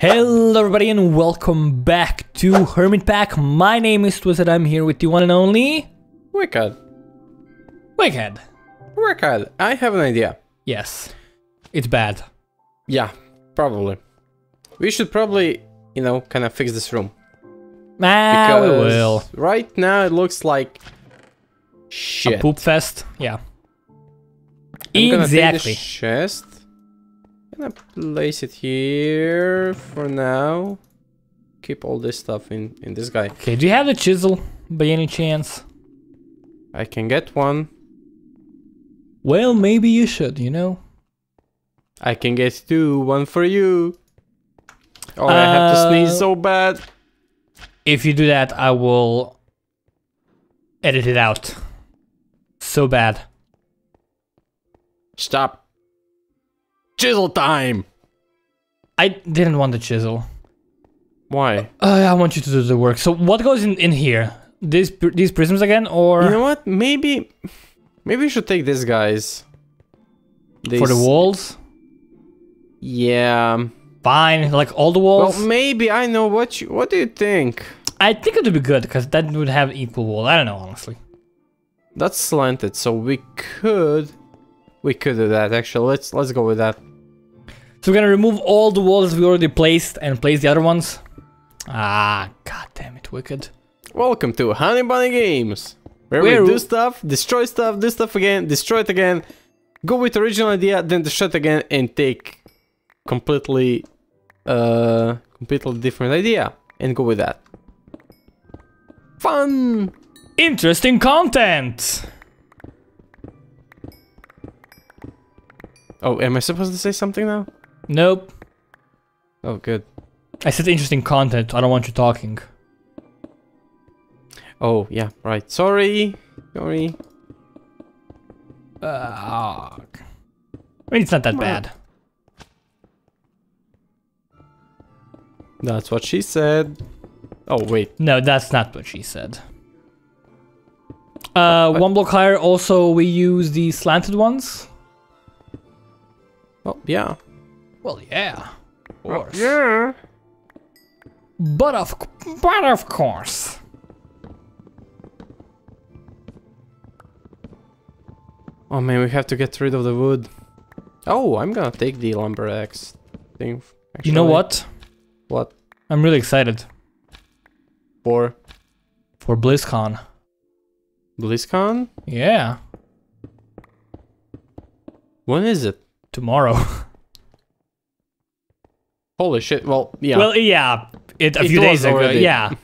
Hello everybody and welcome back to Hermit Pack. My name is Twisted, I'm here with the one and only... Wicked. Wicked. Wicked. I have an idea. Yes. It's bad. Yeah, probably. We should probably, you know, kind of fix this room. Ah, we will. Right now it looks like A shit. poop fest? Yeah. I'm exactly. chest. Gonna place it here for now. Keep all this stuff in in this guy. Okay, do you have a chisel by any chance? I can get one. Well, maybe you should, you know? I can get two. One for you. Oh, I have to Uh, sneeze so bad. If you do that, I will edit it out. So bad. Stop. Chisel time. I didn't want the chisel. Why? Uh, I want you to do the work. So what goes in, in here? These pr- these prisms again, or You know what? Maybe, maybe we should take this, guys. for the walls? Yeah. Fine, like all the walls. Well, maybe I know what you. What do you think? I think it would be good because that would have equal wall. I don't know honestly. That's slanted, so we could, we could do that. Actually, let's let's go with that. So we're gonna remove all the walls we already placed and place the other ones. Ah, god damn it, wicked. Welcome to Honey Bunny Games, where Where- we do stuff, destroy stuff, do stuff again, destroy it again, go with original idea, then destroy it again, and take completely, uh, completely different idea and go with that. Fun. Interesting content. Oh, am I supposed to say something now? Nope. Oh, good. I said interesting content. I don't want you talking. Oh, yeah, right. Sorry. Sorry. Uh, I mean, it's not that Come on. bad. That's what she said. Oh, wait. No, that's not what she said. Uh, one block higher. Also, we use the slanted ones. Oh, yeah. Well, yeah, of course. Yeah. But of, but of course. Oh, man, we have to get rid of the wood. Oh, I'm gonna take the lumber axe thing. You know what? What? I'm really excited For for BlizzCon. BlizzCon? Yeah, When is it? tomorrow. Holy shit. Well, yeah. Well, yeah, it a It few days ago. Yeah.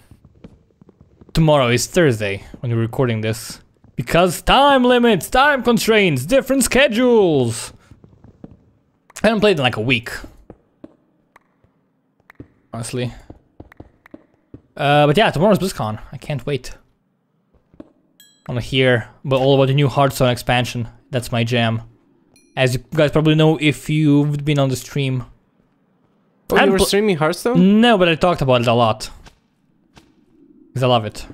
Tomorrow is Thursday when we're recording this. Because time limits, time constraints, different schedules. I haven't played in like a week. Honestly. Uh, but yeah, tomorrow's BlizzCon. I can't wait. I wanna hear about all about the new Hearthstone expansion. That's my jam. As you guys probably know if you've been on the stream. Oh, you I'm were streaming Hearthstone? No, but I talked about it a lot. Because I love it.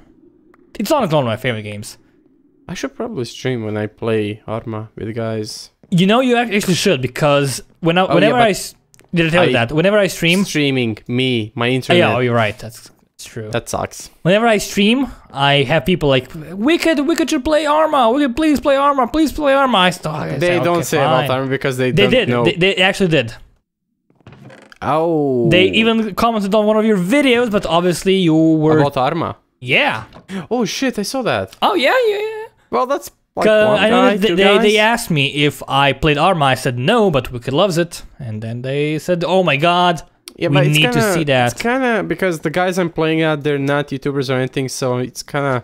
It's one of my favorite games. I should probably stream when I play Arma with guys. You know, you actually should, because when I, Oh, whenever but I... Did I tell you that? Whenever I stream... Streaming me, my Oh, internet. yeah, oh, you're right. That's, that's true. that sucks. Whenever I stream, I have people like, Wicked, Wicked should play Arma. Wicked, please play Arma. Please play Arma. I, st- oh, I they say, don't "Okay, say fine." about Arma because they, They don't did. know. They, they actually did. Oh. They even commented on one of your videos, but obviously you were... About Arma. yeah. Oh shit, I saw that. Oh, yeah, yeah, yeah. Well, that's like one I know guy, they, they, they asked me if I played Arma. I said no, but Wicked loves it. And then they said, "Oh my god, Yeah, we but it's need to kinda- see that." It's kind of because the guys I'm playing at, they're not YouTubers or anything, so it's kind of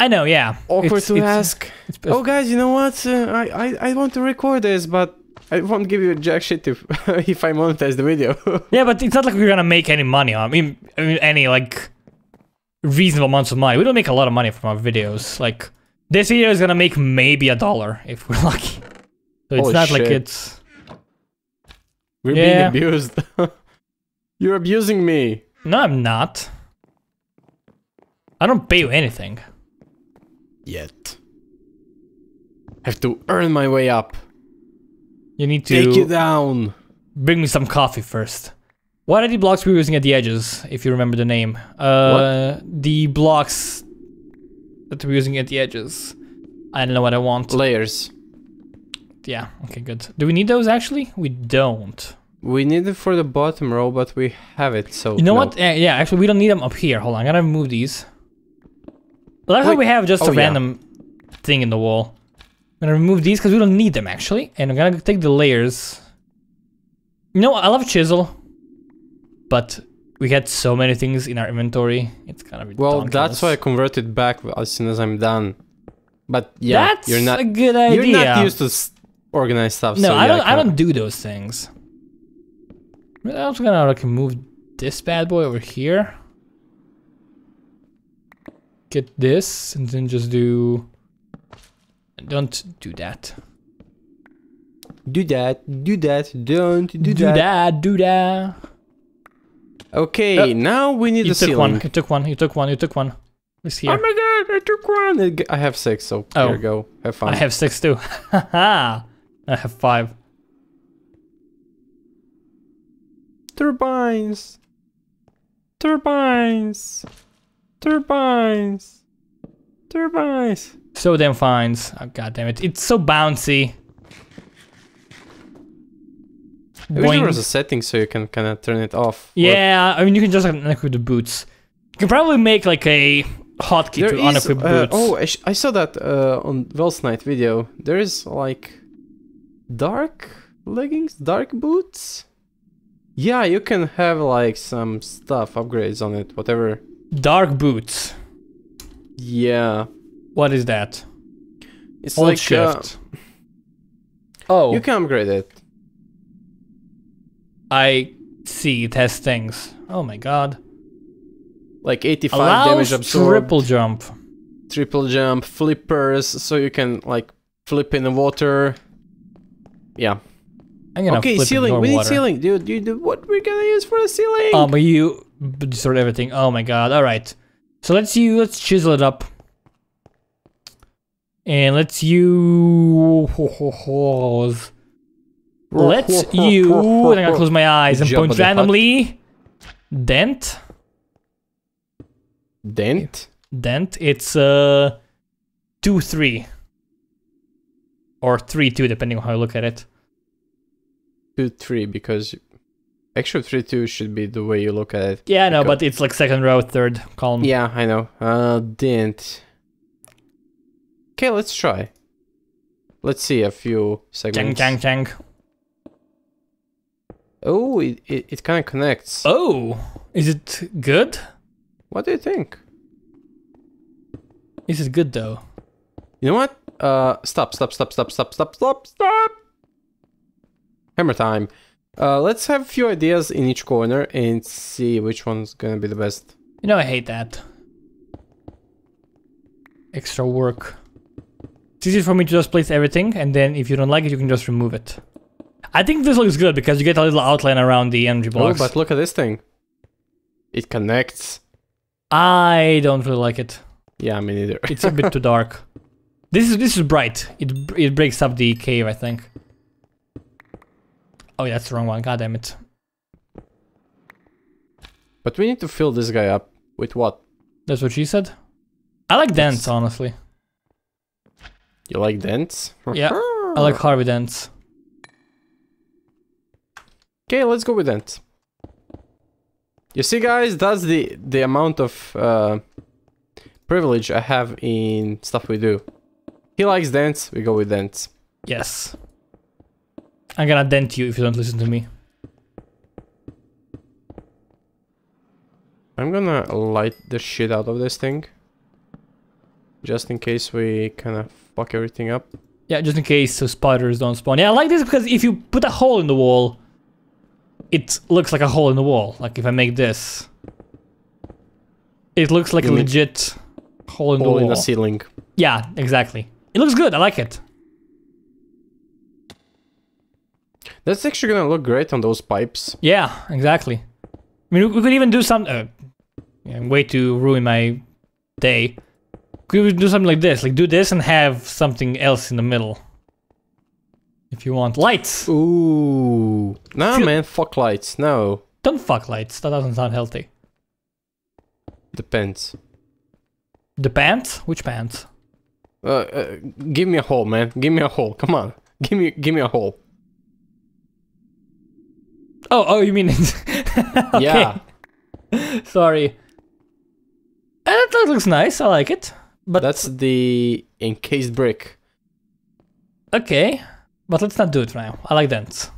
I know, yeah. awkward It's- to it's- ask. it's- oh, guys, you know what? Uh, I, I I want to record this, but I won't give you a jack shit if if I monetize the video. yeah, but it's not like we're gonna make any money. I mean, I mean, any like reasonable amounts of money. We don't make a lot of money from our videos. Like this video is gonna make maybe a dollar if we're lucky. So it's Holy not like it's. We're Yeah. being abused. You're abusing me. No, I'm not. I don't pay you anything. Yet. I have to earn my way up. You need to Take you down. bring me some coffee first. What are the blocks we were using at the edges, if you remember the name? Uh, the blocks that we're using at the edges. I don't know what I want. Layers. Yeah, okay, good. Do we need those actually? We don't. We need it for the bottom row, but we have it, so. You know no. what? Uh, yeah, actually, we don't need them up here. Hold on, I gotta remove these. How we have just oh, a yeah. random thing in the wall. I'm gonna remove these because we don't need them actually, and I'm gonna take the layers. You know. I love chisel, but we had so many things in our inventory. It's kind of Well, that's why I converted back as soon as I'm done. But yeah, that's you're not a good idea. you're not used to s- organized stuff. No, so I yeah, don't. I kinda- don't do those things. I'm also gonna like move this bad boy over here. Get this, and then just do. Don't do that. do that. Do that. Don't do, do that. that. Do that. Okay, Uh, now we need You took ceiling. one. You took one. You took one. You took one. It's here. Oh my god, I took one. I g- I have six, so Oh. here you go. Have fun. I have six too. Haha. I have five. turbines. Turbines. Turbines. Turbines. So damn fines. Oh, God damn it! It's so bouncy. I wish there was a setting so you can kind of turn it off. or- Yeah, I mean you can just like with the boots. You can probably make like a hotkey There to is, unequip uh, boots. oh, I, sh- I saw that uh, on Welsknight video. There is like dark leggings, dark boots. Yeah, you can have like some stuff upgrades on it, whatever. Dark boots. Yeah, What is that? it's Hold like uh, oh, you can upgrade it. I see. It has things. Oh my god. Like 85 Allows damage absorbed, triple jump. triple jump, flippers, so you can like flip in the water. Yeah. I'm gonna Okay, flip ceiling. ignore We need water. ceiling, dude. dude. What we're gonna use for the ceiling? Oh, but you b- destroyed everything. Oh my god. All right. So let's you let's chisel it up. And let's you let's you and I'm gonna close my eyes and point randomly. Dent. Dent. Dent. It's uh two three. Or three two, depending on how you look at it. two three because actually three two should be the way you look at it. Yeah, no, Because- but it's like second row, third column. Yeah, I know. Uh, didn't. Okay, let's try. Let's see a few Chang segments. chang chang. Oh, it it, it kind of connects. Oh, is it good? What do you think? Is it good though? You know what? Uh, stop, stop, stop, stop, stop, stop, stop, stop. Hammer time. Uh, let's have a few ideas in each corner and see which one's gonna be the best. You know, I hate that. Extra work. It's easy for me to just place everything, and then if you don't like it, you can just remove it. I think this looks good because you get a little outline around the energy Oh, but look at this thing. It connects. I don't really like it. Yeah, me neither. It's a bit too dark. This is this is bright. It it breaks up the cave, I think. Oh, yeah, that's the wrong one. God damn it. But we need to fill this guy up with what? That's what she said. I like dents, honestly. You like dents? Yeah, I like Harvey dents. Okay, let's go with dents. You see, guys, that's the the amount of uh, privilege I have in stuff we do. He likes dents, we go with dents. Yes. I'm gonna dent you if you don't listen to me. I'm gonna light the shit out of this thing. Just in case we kind of fuck everything up. Yeah, just in case so spiders don't spawn. Yeah, I like this because if you put a hole in the wall, it looks like a hole in the wall. Like if I make this, it looks like You a legit hole in the All wall. in the ceiling. yeah, exactly. It looks good. I like it. That's actually gonna look great on those pipes. Yeah, exactly. I mean, we- could even do some. Uh, yeah, way to ruin my day. Could we do something like this? Like do this and have something else in the middle. If you want lights. Ooh. Nah, Feel- man, fuck lights. No. Don't fuck lights. That doesn't sound healthy. Depends. The pants? Which pants? Uh, uh, give me a hole, man. Give me a hole. Come on. Give me, give me a hole. Oh, oh, you mean okay. Yeah. Sorry. Uh, That, that looks nice. I like it. But That's the encased brick. okay. But let's not do it now. I like that.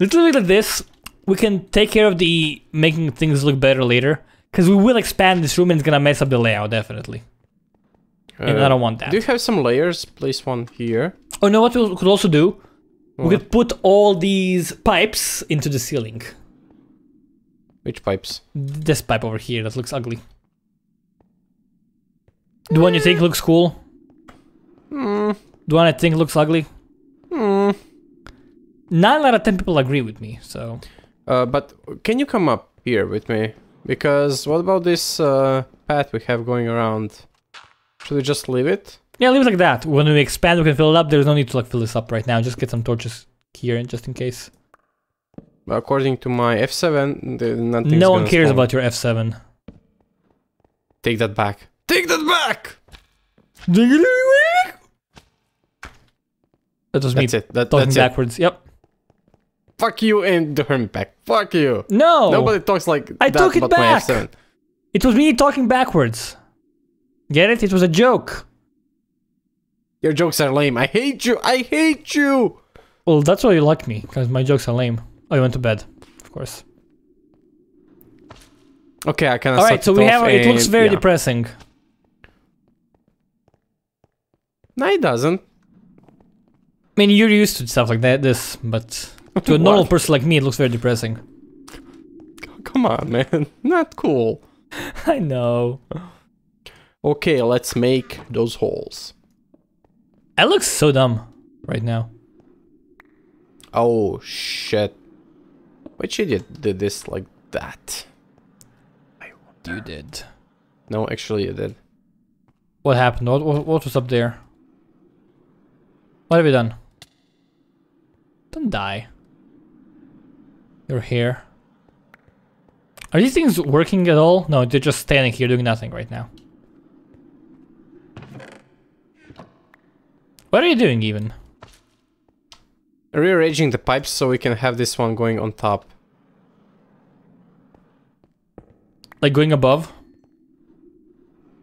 Little bit like this, we can take care of the making things look better later. Because we will expand this room and it's gonna mess up the layout, definitely. and I Uh, don't want that. Do you have some layers? Place one here. Oh, no, what we could also do? We What? could put all these pipes into the ceiling. Which pipes? This pipe over here that looks ugly. The one you think looks cool? Hmm. The one I think looks ugly? Hmm. Nine out of ten people agree with me, so. Uh, but can you come up here with me? Because what about this uh, path we have going around? Should we just leave it? Yeah, leave it like that. When we expand, we can fill it up. There's no need to like fill this up right now. Just get some torches here, just in case. According to my F7, the, nothing's no one cares spawn. about your F7. Take that back. Take that back! That was me That's it. That, talking that's it. backwards. Yep. Fuck you and the hermit pack. Fuck you. No. Nobody talks like. I that took it about back. my F7. It was me talking backwards. Get it? It was a joke. Your jokes are lame. I hate you. I hate you. Well, that's why you like me, because my jokes are lame. Oh, you went to bed, of course. Okay, I kind of. All right, so we have. It looks very yeah. depressing. No, it doesn't. I mean, you're used to stuff like that, this, but to a normal person like me, it looks very depressing. Come on, man. Not cool. I know. Okay, let's make those holes. I look so dumb right now. Oh shit! Which idiot did this like that? You did. No, actually, you did. What happened? What, what, what was up there? What have you done? Don't die. You're here. Are these things working at all? No, they're just standing here doing nothing right now. What are you doing even? Rearranging the pipes so we can have this one going on top. Like going above?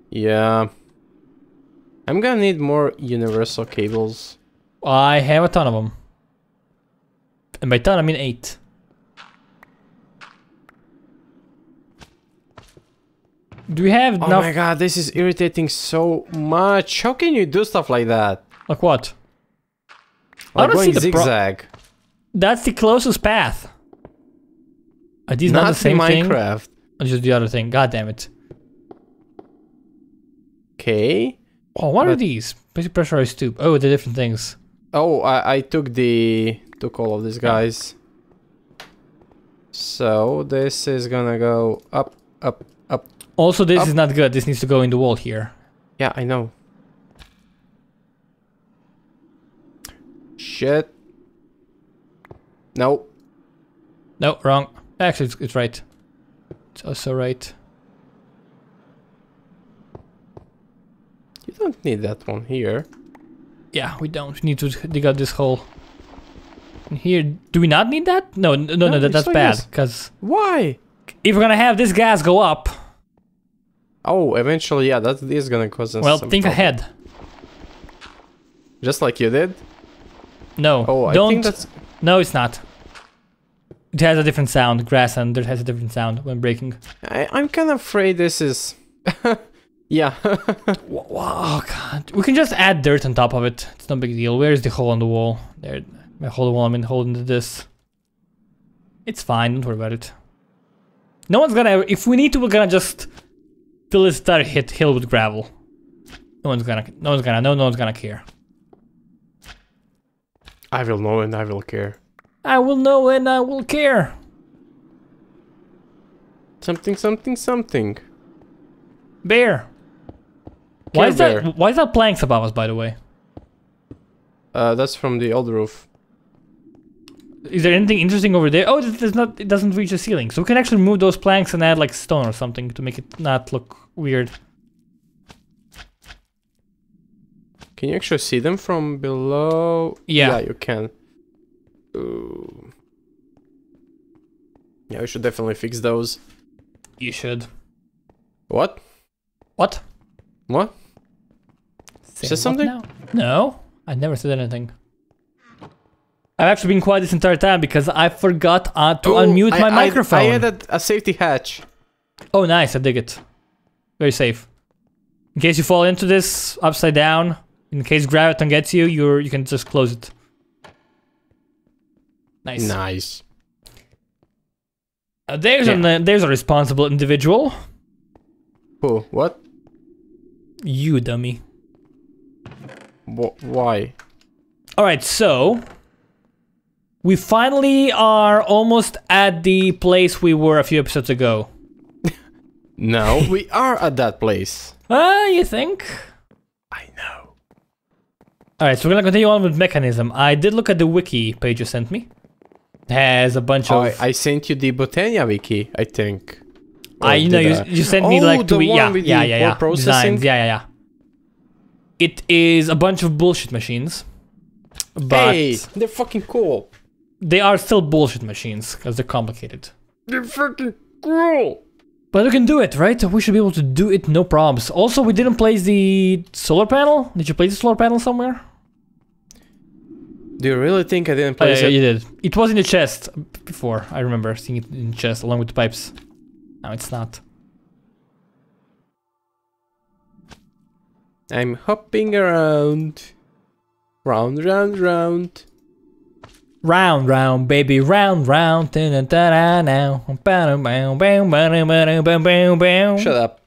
Yeah. I'm gonna need more universal cables. I have a ton of them. And by ton, I mean eight. Do we have Oh enough? my god, this is irritating so much. How can you do stuff like that? Like what? I Like don't see the zigzag. That's the closest path. Are these not, Not the same in thing? Minecraft. Or just the other thing? God damn it. Okay. Oh, what are these? Basic pressurized tube. Oh, they're different things. Oh, I, I took the took all of these guys. So this is gonna go up, up, up. Also, this Up. is not good. This needs to go in the wall here. Yeah, I know. Shit. No. No, wrong. Actually, it's, it's right. It's also right. You don't need that one here. Yeah, we don't. We need to dig out this hole. And here, do we not need that? No, no, no, No, that, that's like bad. Because Why? if we're gonna have this gas go up, Oh, eventually, yeah, that is gonna cause us well, think trouble. ahead. Just like you did. No, Oh, I don't. think that's. No, it's not. It has a different sound. Grass and dirt has a different sound when breaking. I, I'm kind of afraid this is. yeah. Oh god. We can just add dirt on top of it. It's no big deal. Where's the hole on the wall? There. My hole in the wall, I mean hole into this. It's fine, don't worry about it. No one's gonna if we need to we're gonna just fill this entire hit hill with gravel. No one's gonna no one's gonna no no one's gonna care. I will know and I will care. I will know and I will care. Something, something, something. Bear. Why Care is that why is that planks above us by the way? Uh, that's from the old roof. Is there anything interesting over there? Oh, it does not. It doesn't reach the ceiling, so we can actually move those planks and add like stone or something to make it not look weird. Can you actually see them from below? Yeah. Yeah, you can. Ooh. Yeah, we should definitely fix those. You should. What? What? What? Say Said what something? now? No, I never said anything. I've actually been quiet this entire time because I forgot uh, to Oh, unmute I- my I- microphone. I added a safety hatch. Oh, nice. I dig it. Very safe. In case you fall into this upside down, in case Graviton gets you, you're you can just close it. Nice. Nice. Uh, there's Yeah. a there's a responsible individual. Who? What? You dummy. Wh- why? All right, so we finally are almost at the place we were a few episodes ago. No, we are at that place. Ah, you think? I know. All right, so we're gonna continue on with Mekanism. I did look at the wiki page you sent me. It has a bunch Oh, of. I, I sent you the Botania wiki, I think. I, you know, you, I? you sent me Oh, like two. the one Yeah, yeah, yeah, yeah. Designs, yeah, yeah, yeah. It is a bunch of bullshit machines, but hey, they're fucking cool. they are still bullshit machines because they're complicated. They're fucking cool. But we can do it, right? We should be able to do it, no problems. Also, we didn't place the solar panel. Did you place the solar panel somewhere? Do you really think I didn't Oh, place yeah, it? you did. It was in the chest before. I remember seeing it in the chest along with the pipes. No, it's not. I'm hopping around. Round, round, round. Round, round, baby, round, round. Da da da da now. Shut up.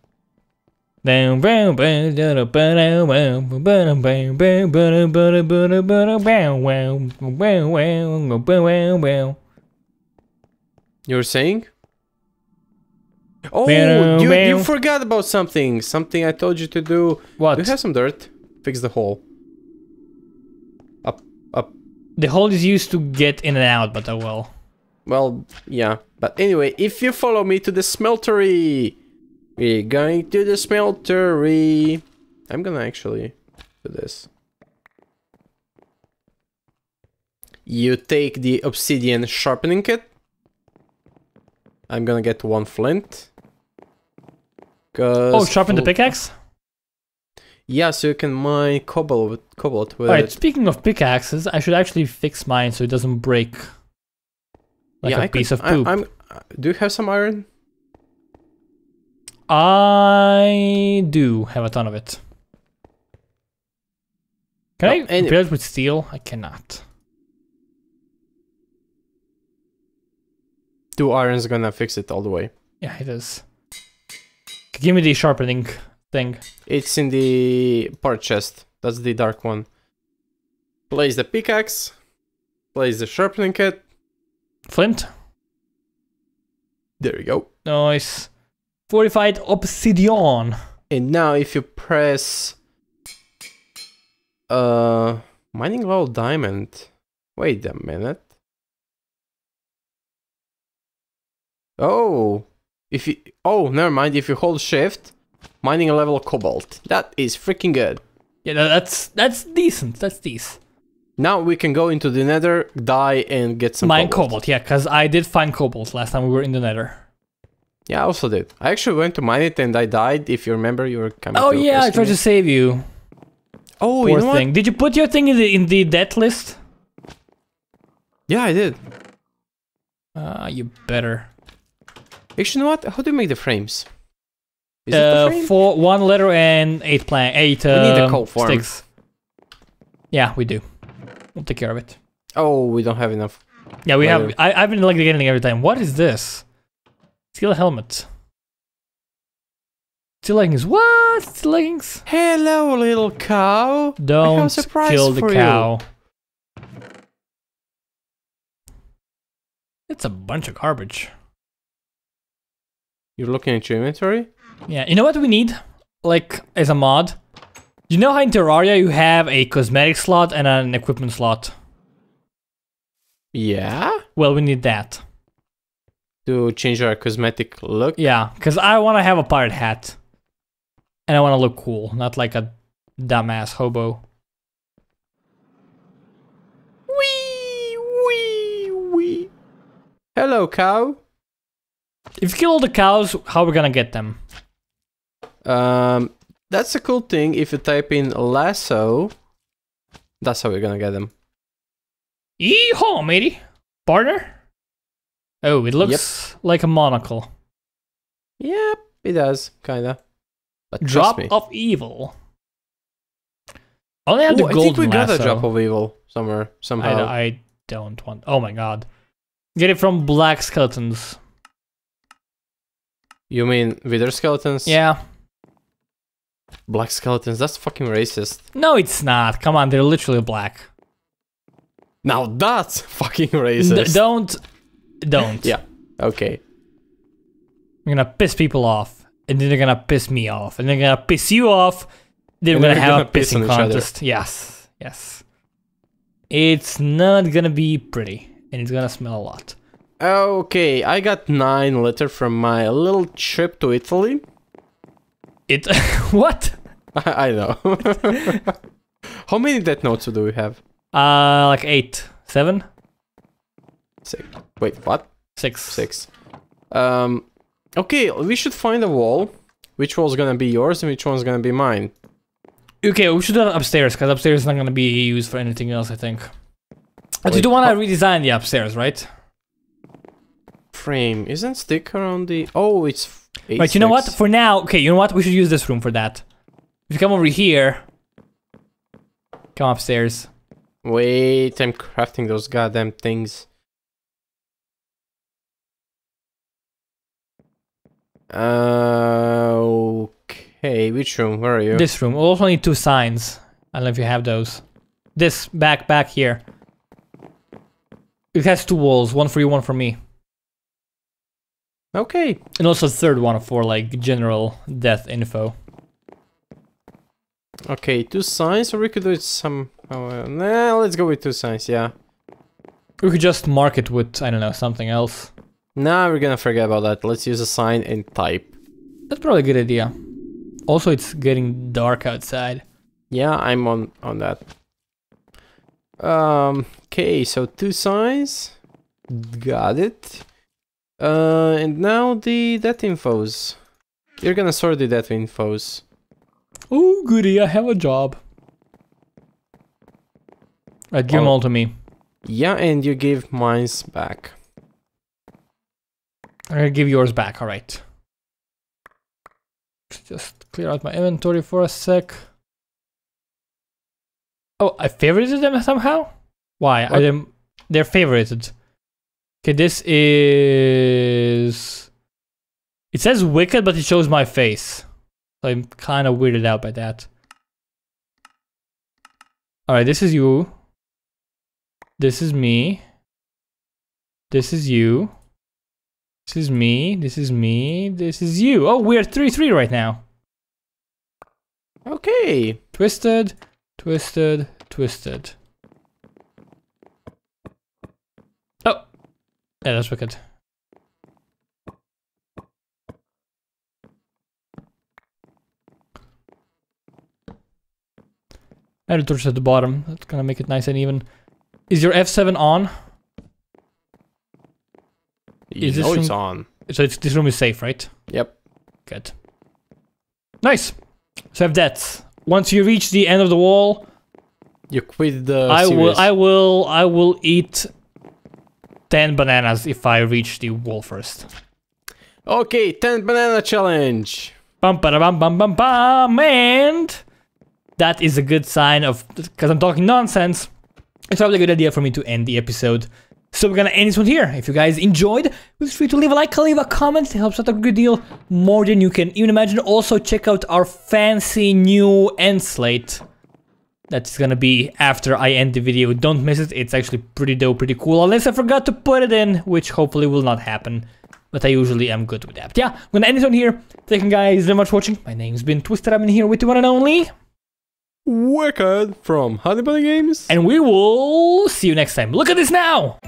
Down, bow, bow, da da ba da wow, ba-dum, bow, bow, ba-da, ba-da, ba-da, ba-da, bow, wow, wow, wow, bow, wow, wow. You were saying? Oh, you, you forgot about something. Something I told you to do. What? Do you have some dirt? Fix the hole. The hole is used to get in and out, but oh well. Well, yeah. But anyway, if you follow me to the smeltery, we're going to the smeltery. I'm gonna actually do this. You take the obsidian sharpening kit. I'm gonna get one flint. Oh, sharpen the pickaxe? Yeah, so you can mine cobalt with cobalt with Alright, it. speaking of pickaxes, I should actually fix mine so it doesn't break like yeah, a I piece could, of poop. I, am uh, do you have some iron? I do have a ton of it. Can I any- repair it with steel? I cannot. Two irons gonna fix it all the way. Yeah, it is. Give me the sharpening thing. It's in the part chest. That's the dark one. Place the pickaxe. Place the sharpening kit. Flint? There you go. Nice. Fortified obsidian. And now if you press uh mining level diamond. Wait a minute. Oh. If you oh never mind, if you hold shift, mining a level cobalt. That is freaking good. Yeah, tha- that's that's decent. That's decent. Now we can go into the nether, die and get some Mine cobalt. cobalt, yeah, because I did find cobalt last time we were in the nether. Yeah, I also did. I actually went to mine it and I died. If you remember, you were coming. To Oh yeah, I tried me. to save you. Oh, Poor you know thing. what? Did you put your thing in the in the death list? Yeah, I did. Ah, you better. Actually, you know what? How do you make the frames? Is it the Uh, frame? for one letter and eight plank, eight We need a um, coal farm. sticks. Yeah, we do. We'll take care of it. Oh, we don't have enough. Yeah, we have. I, I've been like getting every time. What is this? Steel helmet. Steel leggings. What? Steel leggings? Hello, little cow. Don't surprise kill the for you. cow. It's a bunch of garbage. You're looking at your inventory. Yeah, you know what we need? Like, as a mod? You know how in Terraria you have a cosmetic slot and an equipment slot? Yeah. Well, we need that. To change our cosmetic look. Yeah, because I want to have a pirate hat. And I want to look cool, not like a dumbass hobo. Wee wee wee. Hello, cow. If you kill all the cows, how are we gonna get them? Um, that's a cool thing. If you type in lasso, that's how we're gonna get them. Yeehaw, matey! Partner? Oh, it looks like a monocle. Yep, it does, kinda. But Drop of evil. I only have Ooh, the I golden think we got a drop of evil somewhere, somehow. I, I don't want. Oh my god. Get it from black skeletons. You mean wither skeletons? Yeah. Black skeletons, that's fucking racist. No, it's not. Come on, they're literally black. Now that's fucking D- racist. don't. Don't. Yeah. okay. I'm gonna piss people off. And then they're gonna piss me off. And they're gonna piss you off. then we're gonna have gonna a piss pissing other. contest. Yes. Yes. It's not gonna be pretty. And it's gonna smell a lot. Okay, I got nine litter from my little trip to Italy. It. what? I know. How many death notes do we have? Uh, like eight, seven, Six. Wait, what? six. Six. Um. Okay, we should find a wall. Which wall's gonna be yours and which one's gonna be mine? Okay, we should do it upstairs because upstairs is not gonna be used for anything else. I think. But you do want to redesign the upstairs, right? Frame isn't stick around the. Oh, it's. Eight Right. You know what? For now, okay. You know what? We should use this room for that. If you come over here, come upstairs. Wait, I'm crafting those goddamn things. Uh, okay, which room? Where are you? This room. We also need two signs. I don't know if you have those. This back back here. It has two walls, one for you, one for me, Okay. and also a third one for like general death info. Okay, two signs, or we could do it some. Oh, uh, nah, let's go with two signs. Yeah. We could just mark it with I don't know something else. Nah, we're gonna forget about that. Let's use a sign and type. That's probably a good idea. Also, it's getting dark outside. Yeah, I'm on on that. Um. Okay, so two signs. Got it. Uh, and now the death infos. You're gonna sort the death infos. Oh, goody! I have a job. Right, give them Oh. all to me. Yeah, and you give mines back. I'm gonna give yours back. All right. Just clear out my inventory for a sec. Oh, I favorited them somehow. Why? Are What? them? They're favorited. Okay, this is. It says wicked, but it shows my face. So I'm kind of weirded out by that. All right, this is you. This is me. This is you. This is me. This is me. This is you. Oh, we're 3 3 right now. Okay. Twisted, twisted, twisted. Oh! Yeah, that's wicked. A torch at the bottom. That's gonna make it nice and even. Is your F7 on? You Is know it's on. So it's, this room is safe, right? Yep. Good. Nice. So I have that. Once you reach the end of the wall, You quit the I will. I will I will eat 10 bananas if I reach the wall first. Okay, 10 banana challenge. Bum ba bum bum bum bum and that is a good sign of because I'm talking nonsense. It's probably a good idea for me to end the episode. So we're gonna end this one here. If you guys enjoyed, feel free to leave a like, leave a comment. It helps out a good deal, more than you can even imagine. Also, check out our fancy new end slate. That's gonna be after I end the video. Don't miss it. It's actually pretty dope, pretty cool. Unless I forgot to put it in, which hopefully will not happen. But I usually am good with that. But yeah, I'm gonna end this one here. Thank you guys very much for watching. My name's been Twisted. I've been here with the one and only. Wicked from Honey Bunny Games. And we will see you next time. Look at this now!